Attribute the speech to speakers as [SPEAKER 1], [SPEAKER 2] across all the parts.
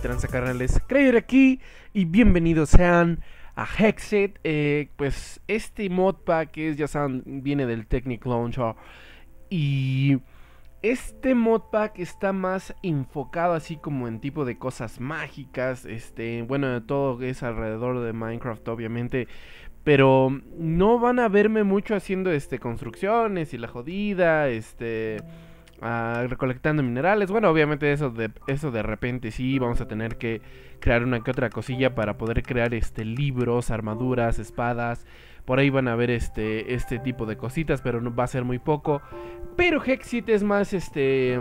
[SPEAKER 1] tranza carnales, aquí. Y bienvenidos sean a Hexit. Eh, pues este modpack es, ya saben, viene del Technic Launcher y este modpack está más enfocado así como en tipo de cosas mágicas, este, bueno, todo es alrededor de Minecraft obviamente, pero no van a verme mucho haciendo este construcciones y la jodida, este recolectando minerales. Bueno, obviamente eso de, eso de repente sí, vamos a tener que crear una que otra cosilla para poder crear este libros, armaduras, espadas. Por ahí van a ver este, este tipo de cositas, pero no va a ser muy poco. Pero Hexit es más este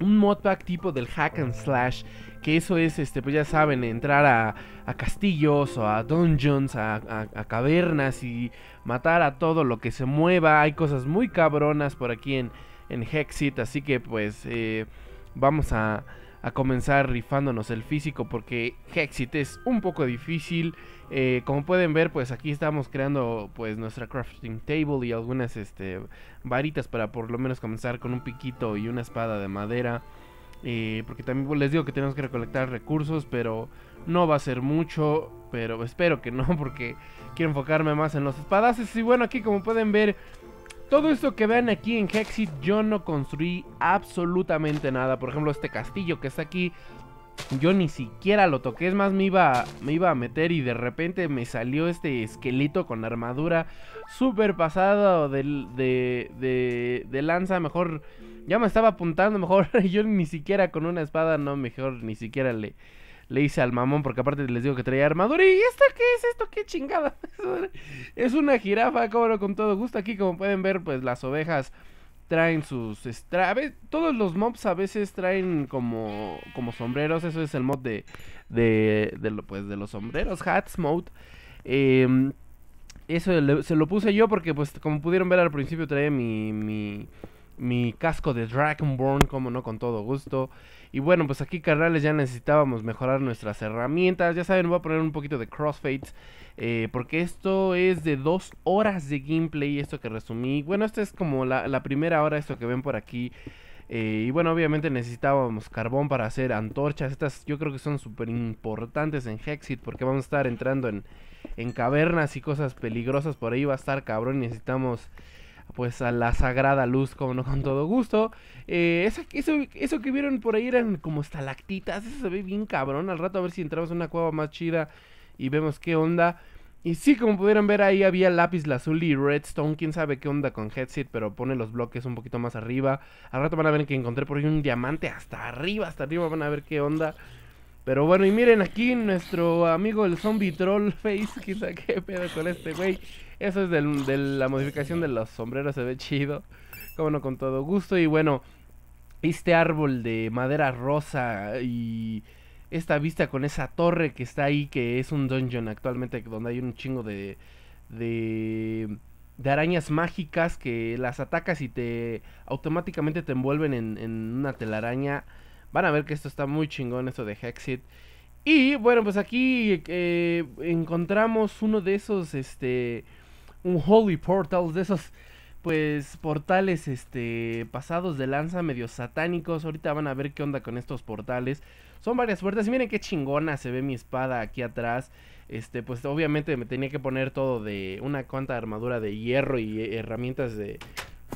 [SPEAKER 1] un modpack tipo del hack and slash. Que eso es, este, pues ya saben, entrar a, a castillos o a dungeons, a, a, cavernas y matar a todo lo que se mueva. Hay cosas muy cabronas por aquí en, en Hexit. Así que pues eh, vamos a, a, comenzar rifándonos el físico porque Hexit es un poco difícil. Eh, como pueden ver pues aquí estamos creando pues nuestra crafting table y algunas este, varitas para por lo menos comenzar con un piquito y una espada de madera. Eh, porque también pues, les digo que tenemos que recolectar recursos, pero no va a ser mucho. Pero espero que no, porque quiero enfocarme más en los espadaces. Y bueno, aquí como pueden ver, todo esto que vean aquí en Hexit, yo no construí absolutamente nada. Por ejemplo, este castillo que está aquí, yo ni siquiera lo toqué. Es más, me iba, me iba a meter y de repente me salió este esqueleto con armadura súper pasado de, de, de lanza. Mejor, ya me estaba apuntando. Mejor yo ni siquiera con una espada, no, mejor ni siquiera le le hice al mamón porque aparte les digo que traía armadura. ¿Y esto qué es esto? ¿Qué chingada? es una jirafa, cobro con todo gusto. Aquí como pueden ver, pues las ovejas traen sus... Todos los mobs a veces traen como, como sombreros. Eso es el mod de, de, de, pues, de los sombreros. Hats mode. Em, eso se lo puse yo porque pues como pudieron ver al principio mi, mi, mi casco de Dragonborn, como no, con todo gusto. Y bueno, pues aquí carnales ya necesitábamos mejorar nuestras herramientas. Ya saben, voy a poner un poquito de crossfades. Eh, porque esto es de dos horas de gameplay, esto que resumí. Bueno, esta es como la, primera hora, esto que ven por aquí. Eh, y bueno, obviamente necesitábamos carbón para hacer antorchas. Estas yo creo que son súper importantes en Hexit porque vamos a estar entrando en, en cavernas y cosas peligrosas. Por ahí va a estar cabrón. Necesitamos pues a la sagrada luz, como no con todo gusto. Eh, eso, eso, que vieron por ahí eran como estalactitas, eso se ve bien cabrón. Al rato a ver si entramos en una cueva más chida y vemos qué onda. Y sí, como pudieron ver ahí había lápiz lazuli y redstone, quién sabe qué onda con headset, pero pone los bloques un poquito más arriba. Al rato van a ver que encontré por ahí un diamante hasta arriba, hasta arriba van a ver qué onda. Pero bueno, y miren aquí nuestro amigo el zombie troll face, quizá qué pedo con este güey. Eso es de la modificación de los sombreros, se ve chido. Como no, con todo gusto. Y bueno, este árbol de madera rosa y esta vista con esa torre que está ahí, que es un dungeon actualmente, donde hay un chingo de, de, de arañas mágicas que las atacas y te automáticamente te envuelven en, en una telaraña. Van a ver que esto está muy chingón, esto de Hexit. Y bueno, pues aquí eh, encontramos uno de esos, este, un Holy Portal, de esos pues portales este pasados de lanza medio satánicos. Ahorita van a ver qué onda con estos portales. Son varias puertas y miren qué chingona se ve mi espada aquí atrás. Este, pues obviamente me tenía que poner todo de una cuanta armadura de hierro y herramientas de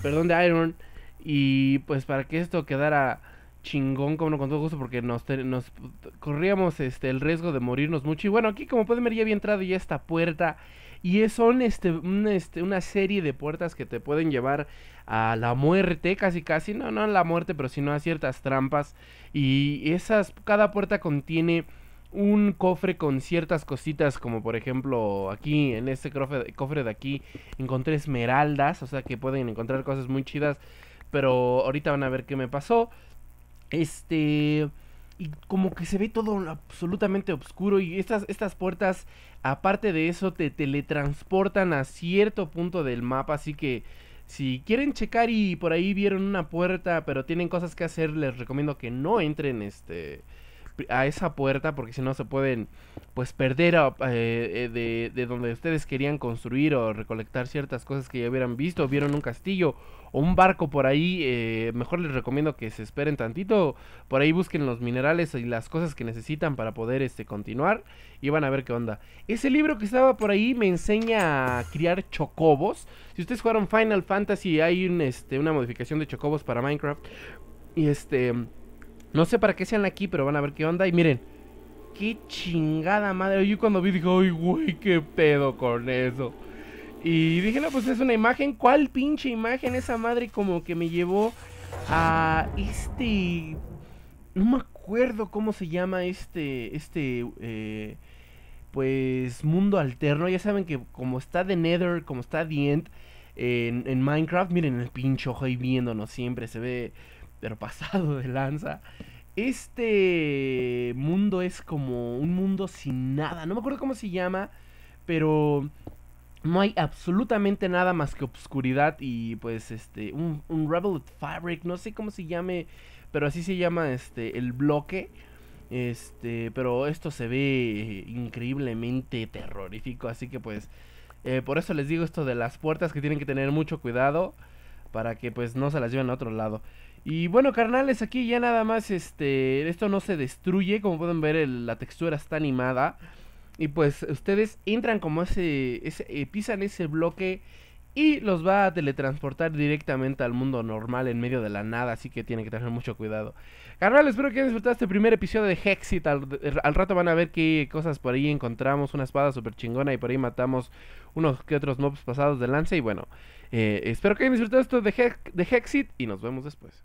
[SPEAKER 1] perdón de iron y pues para que esto quedara chingón como no con todo gusto porque nos, nos corríamos este el riesgo de morirnos mucho. Y bueno aquí como pueden ver ya había entrado ya esta puerta. Y son este, este, una serie de puertas que te pueden llevar a la muerte, casi casi, no, no a la muerte, pero sino a ciertas trampas. Y esas, cada puerta contiene un cofre con ciertas cositas, como por ejemplo aquí en este cofre, cofre de aquí encontré esmeraldas, o sea que pueden encontrar cosas muy chidas, pero ahorita van a ver qué me pasó. Este y como que se ve todo absolutamente oscuro y estas, estas puertas, aparte de eso, te teletransportan a cierto punto del mapa, así que si quieren checar y por ahí vieron una puerta, pero tienen cosas que hacer, les recomiendo que no entren, este, a esa puerta porque si no se pueden pues perder eh, eh, de, de, donde ustedes querían construir o recolectar ciertas cosas que ya hubieran visto, vieron un castillo o un barco por ahí, eh, mejor les recomiendo que se esperen tantito, por ahí busquen los minerales y las cosas que necesitan para poder este continuar y van a ver qué onda. Ese libro que estaba por ahí me enseña a criar chocobos. Si ustedes jugaron Final Fantasy hay un, este, una modificación de chocobos para Minecraft y este no sé para qué sean aquí, pero van a ver qué onda. Y miren, qué chingada madre. Yo cuando vi dije, ay, güey, qué pedo con eso. Y dije, no, pues es una imagen. ¿Cuál pinche imagen? Esa madre como que me llevó a este... No me acuerdo cómo se llama este... Este... Eh, pues mundo alterno. Ya saben que como está The Nether, como está The End en, en Minecraft, miren el pinche ojo ahí viéndonos siempre. Se ve pero pasado de lanza. Este mundo es como un mundo sin nada. No me acuerdo cómo se llama, pero no hay absolutamente nada más que obscuridad y pues este un, un Revealed Fabric, no sé cómo se llame, pero así se llama este el bloque. Este, pero esto se ve increíblemente terrorífico, así que pues eh, por eso les digo esto de las puertas que tienen que tener mucho cuidado para que pues no se las lleven a otro lado. Y bueno, carnales, aquí ya nada más, este, esto no se destruye, como pueden ver, la textura está animada. Y pues ustedes entran como ese, ese eh, pisan ese bloque y los va a teletransportar directamente al mundo normal en medio de la nada, así que tienen que tener mucho cuidado. Carnal, espero que hayan disfrutado este primer episodio de Hexit. Al, al, rato van a ver qué cosas por ahí encontramos, una espada super chingona y por ahí matamos unos que otros mobs pasados de lance. Y bueno, eh, espero que hayan disfrutado esto de, de Hexit y nos vemos después.